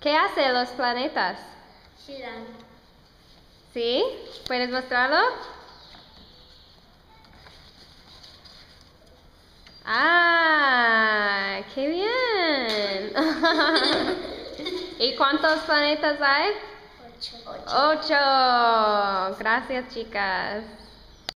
¿Qué hace los planetas? Giran. ¿Sí? ¿Puedes mostrarlo? ¡Ah! ¡Qué bien! ¿Y cuántos planetas hay? Ocho. Ocho. Gracias, chicas.